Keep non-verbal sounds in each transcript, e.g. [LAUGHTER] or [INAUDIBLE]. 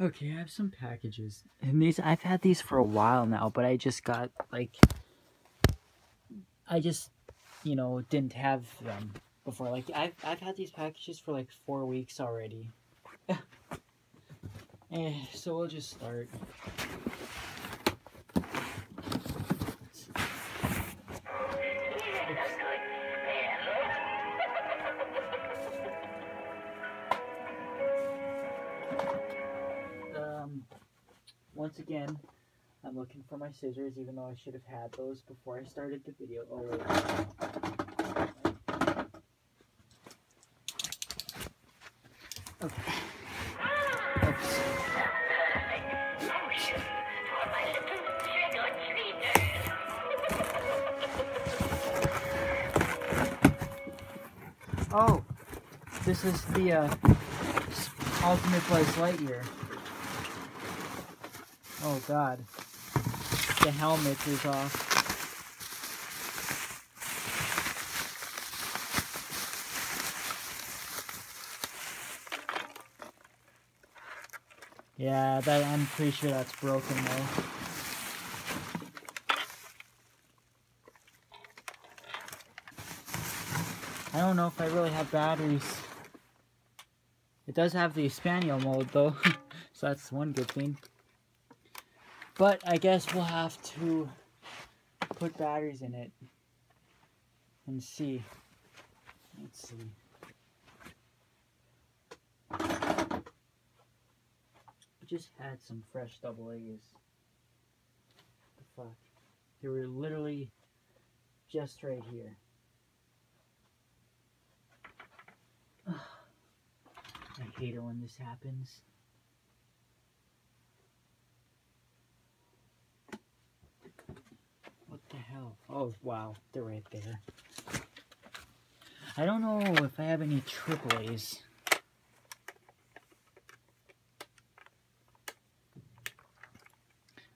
Okay, I have some packages. And these I've had these for a while now, but I just got like I just you know didn't have them before. Like I've I've had these packages for like four weeks already. [LAUGHS] eh, so we'll just start. Once again, I'm looking for my scissors, even though I should have had those before I started the video. Oh, wait. [LAUGHS] Oh, this is the uh, Ultimate Buzz Lightyear. Oh God, the helmet is off. Yeah, that I'm pretty sure that's broken though. I don't know if I really have batteries. It does have the Spanish mode though, [LAUGHS] so that's one good thing. But I guess we'll have to put batteries in it and see. Let's see. We just had some fresh double A's. The fuck? They were literally just right here. I hate it when this happens. What the hell? Oh, wow. They're right there. I don't know if I have any AAAs.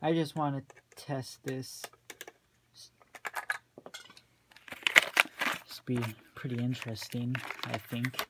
I just want to test this. This be pretty interesting, I think.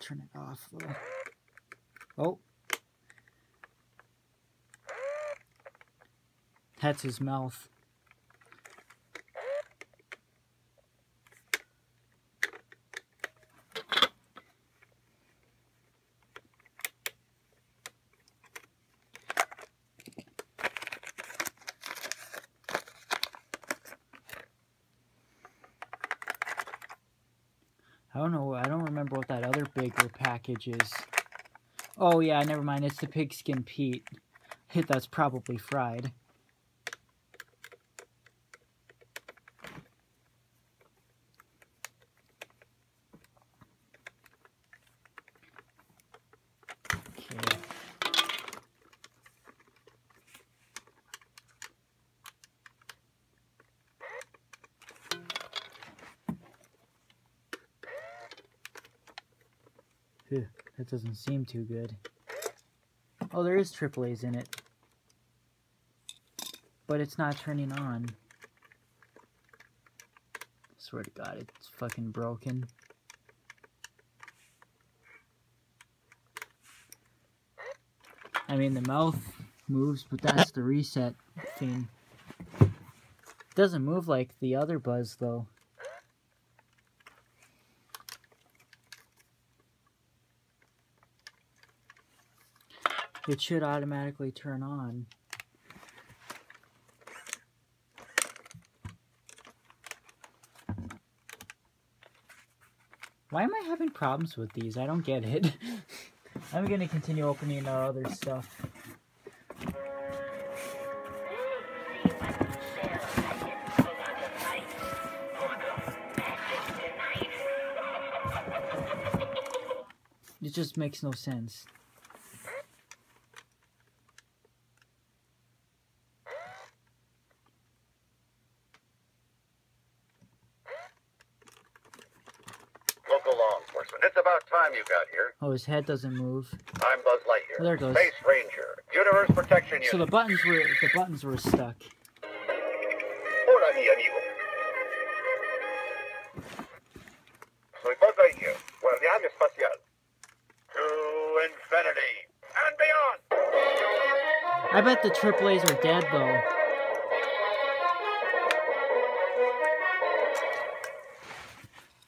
Turn it off though. Oh. That's his mouth. I don't know. I don't remember what that other bigger package is. Oh, yeah, never mind. It's the pigskin Pete. [LAUGHS] That's probably fried. Okay. Phew, that doesn't seem too good. Oh, there is AAA's in it. But it's not turning on. Swear to God, it's fucking broken. I mean, the mouth moves, but that's the reset thing. doesn't move like the other Buzz, though. It should automatically turn on. Why am I having problems with these? I don't get it. [LAUGHS] I'm gonna continue opening our other stuff. It just makes no sense. Local law enforcement. It's about time you got here. Oh, his head doesn't move. I'm Buzz Lightyear. Oh, there it goes. Space Ranger. Universe protection unit. So the buttons were the buttons were stuck. Hola, mi amigo. Soy Buzz Lightyear, guardián espacial. To infinity and beyond. I bet the AAA's are dead though.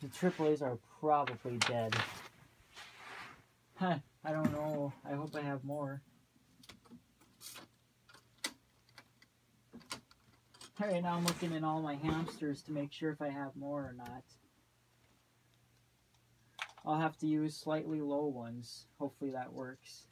The AAA's are probably dead. [LAUGHS] I don't know. I hope I have more. Alright, now I'm looking in all my hamsters to make sure if I have more or not. I'll have to use slightly low ones. Hopefully that works.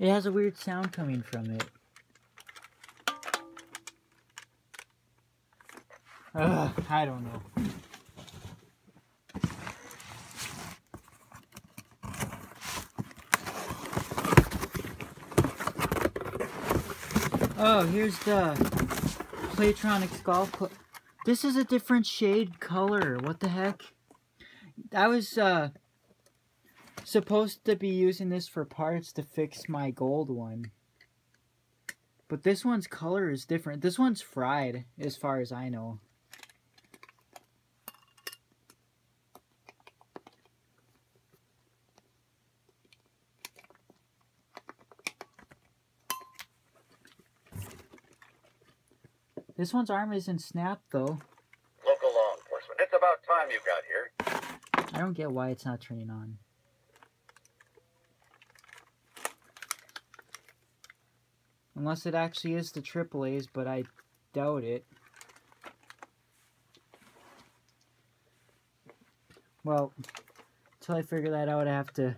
It has a weird sound coming from it. Ugh, I don't know. Oh, here's the Playtronics Golf Club. This is a different shade color. What the heck? I was uh, supposed to be using this for parts to fix my gold one. But this one's color is different. This one's fried, as far as I know. This one's arm isn't snapped, though. Local law enforcement. It's about time you got here. I don't get why it's not turning on. Unless it actually is the AAA's, but I doubt it. Well, until I figure that out, I have to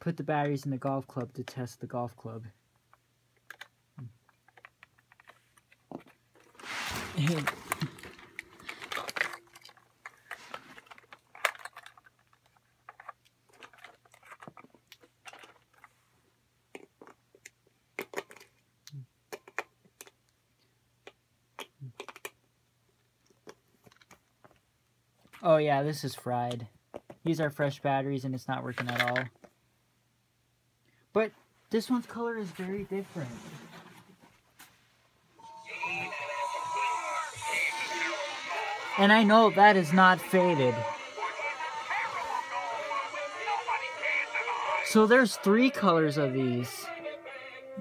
put the batteries in the golf club to test the golf club. [LAUGHS] Oh yeah, this is fried. These are fresh batteries and it's not working at all. But this one's color is very different. And I know that is not faded. So there's three colors of these.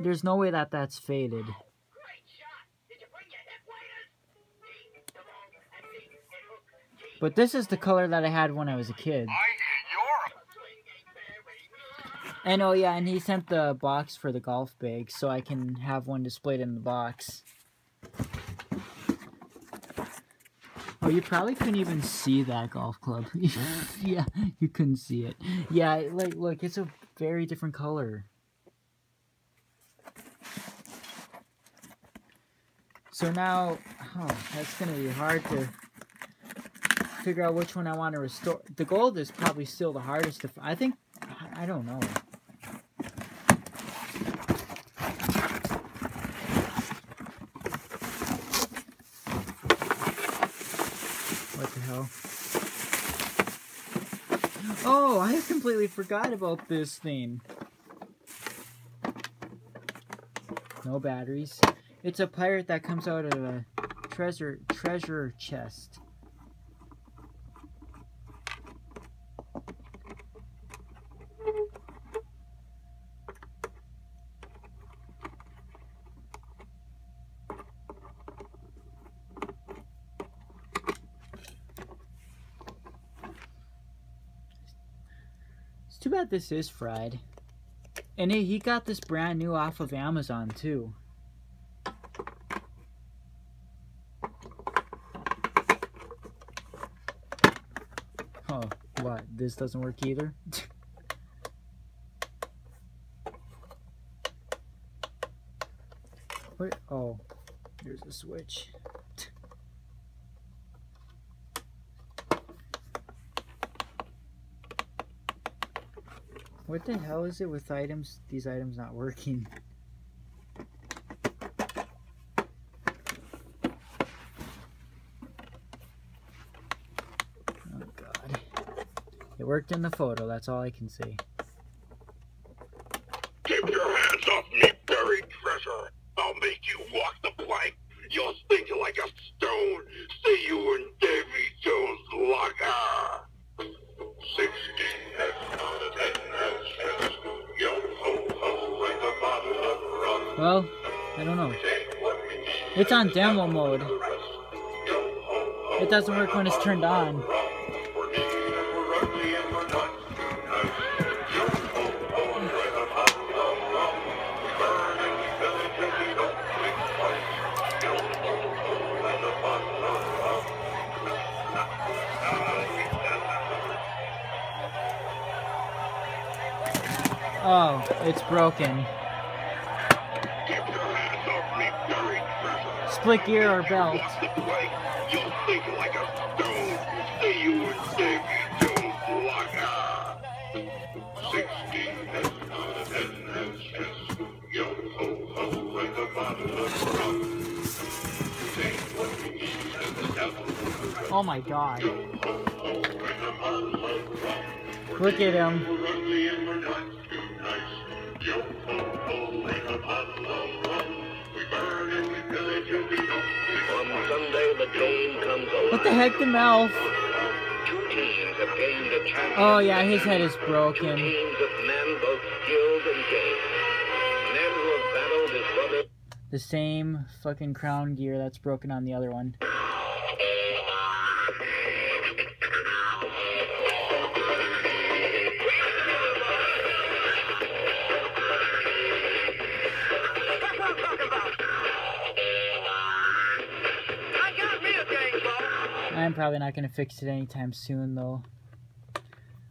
There's no way that that's faded. But this is the color that I had when I was a kid. And oh yeah, and he sent the box for the golf bag so I can have one displayed in the box. Oh, you probably couldn't even see that golf club. [LAUGHS] yeah, you couldn't see it. Yeah, like, look, it's a very different color. So now, oh, that's going to be hard to figure out which one I want to restore. The gold is probably still the hardest to, I think, I don't know. What the hell? Oh, I completely forgot about this thing. No batteries. It's a pirate that comes out of a treasure treasure chest. It's too bad this is fried. And he he got this brand new off of Amazon too. Oh, what? This doesn't work either? [LAUGHS] Where? Oh, there's a switch. What the hell is it with items? These items not working. Oh god. It worked in the photo, that's all I can say. Well, I don't know. It's on demo mode. It doesn't work when it's turned on. Oh, it's broken. Split gear or belt. Walk the plank, you'll think like a stone. See you in Davy Jones' locker. Sixteen has not a ten has chest. Yo ho ho, like a bottle of rum. Take what we need and the devil will run. Oh my god. Yo ho ho, like a bottle of rum. We're Look at him. What the heck, the mouth? Two teams have gained a. Oh yeah, his head is broken. teams of men, both skilled and game. Men who have battled as brothers. The same fucking crown gear that's broken on the other one. I'm probably not gonna fix it anytime soon though.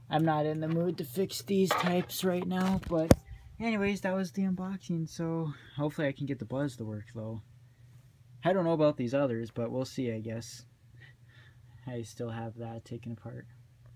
I'm not in the mood to fix these types right now, but anyways, that was the unboxing, so hopefully I can get the buzz to work though. I don't know about these others, but we'll see I guess. I still have that taken apart.